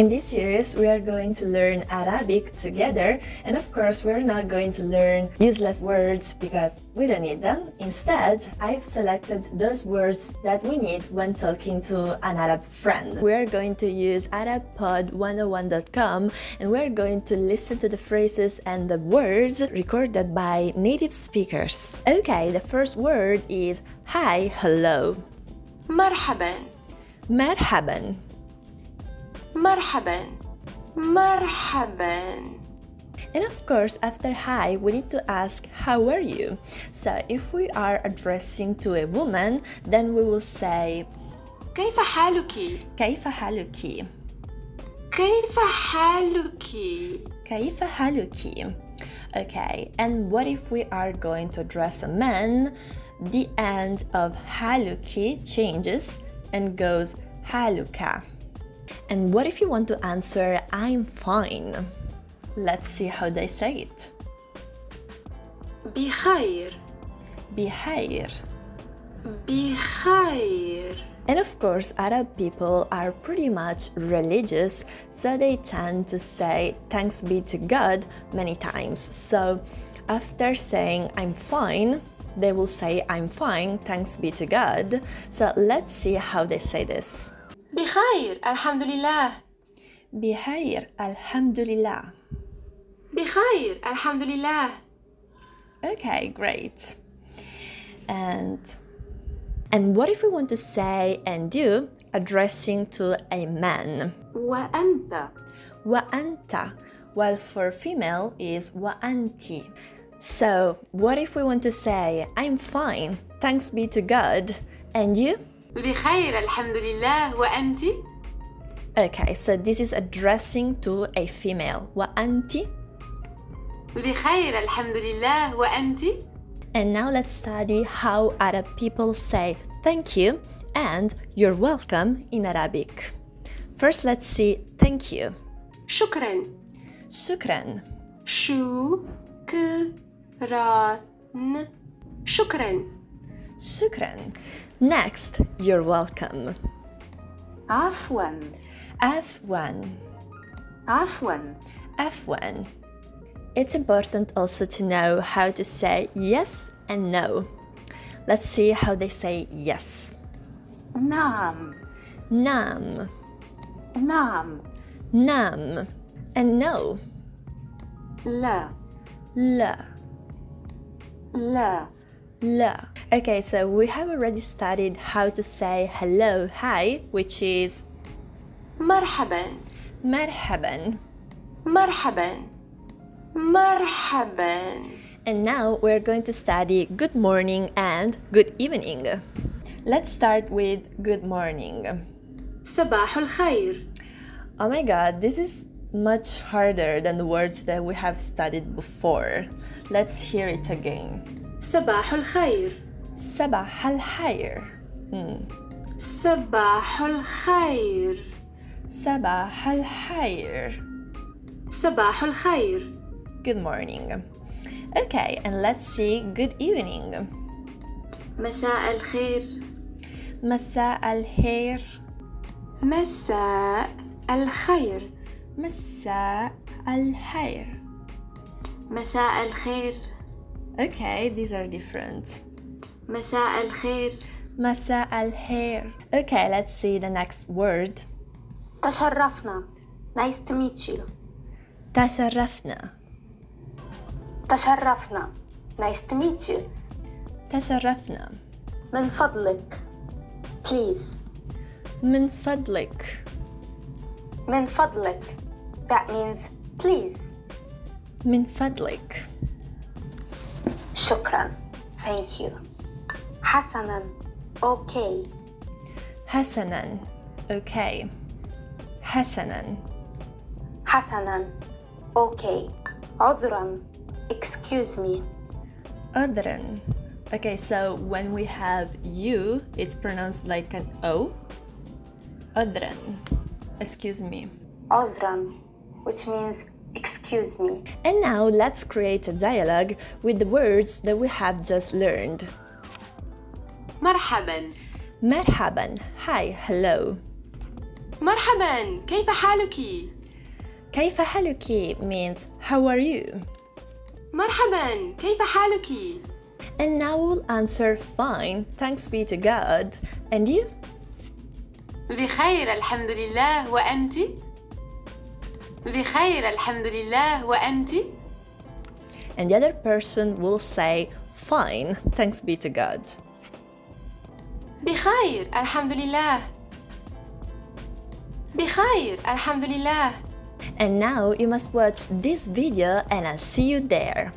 In this series, we are going to learn Arabic together, and of course, we're not going to learn useless words because we don't need them. Instead, I've selected those words that we need when talking to an Arab friend. We're going to use ArabPod101.com and we're going to listen to the phrases and the words recorded by native speakers. Okay, the first word is hi, hello. مرحبا مرحبا مرحبا مرحبا And of course, after hi, we need to ask, How are you? So if we are addressing to a woman, then we will say, كيف حالك كيف حالك? كيف حالك كيف حالك? Okay, and what if we are going to address a man? The end of haluki changes and goes haluka. And what if you want to answer, I'm fine? Let's see how they say it. بخير بخير. بخير And of course, Arab people are pretty much religious, so they tend to say thanks be to God many times. So after saying I'm fine, they will say I'm fine, thanks be to God. So let's see how they say this. بخير الحمد لله بخير الحمد لله. بخير الحمد لله Okay, great. And and what if we want to say and do addressing to a man? وأنت وأنت, while for female is وأنتِ. So, what if we want to say, I'm fine, thanks be to God, and you? بخير الحمد لله وأنت Okay, so this is addressing to a female, وأنتِ. بخير الحمد لله وأنت And now let's study how Arab people say thank you and you're welcome in Arabic. First, let's see thank you. شكرا شكرا. شكرا شكرا شكرا. Next, you're welcome. Afwan. Afwan. Afwan. Afwan. It's important also to know how to say yes and no. Let's see how they say yes. Nam. Nam. Nam. Nam. And no. La. La. La la. Okay, so we have already studied how to say hello, hi, which is مرحبا marhaban. مرحبا مرحبا And now we're going to study good morning and good evening. Let's start with good morning. صباح الخير Oh my god, this is much harder than the words that we have studied before. Let's hear it again. صباح الخير صباح الخير. صباح الخير صباح الخير. صباح الخير Good morning. Okay, and let's see good evening. مساء الخير مساء الخير. مساء الخير مساء الخير. مساء الخير Okay, these are different. مساء الخير مساء الخير. Okay, let's see the next word. تشرفنا nice to meet you تشرفنا. تشرفنا nice to meet you تشرفنا. من فضلك please من فضلك. من فضلك that means please من فضلك. Shukran. Thank you. Hasanan. Okay. Hasanan. Okay. Hasanan. Hasanan. Okay. Udran. Excuse me. Udran. Okay, so when we have you, it's pronounced like an O. Udran. Excuse me. Udran, which means excuse me And now let's create a dialogue with the words that we have just learned. مرحبا مرحبا. Hi, hello. مرحبا كيف حالك؟ كيف حالك means how are you? مرحبا كيف حالك؟ And now we'll answer fine, thanks be to God. And you? بخير الحمد لله وأنت؟ بخير الحمد لله وأنت؟ And the other person will say fine, thanks be to God. بخير الحمد لله بخير الحمد لله And now you must watch this video and I'll see you there.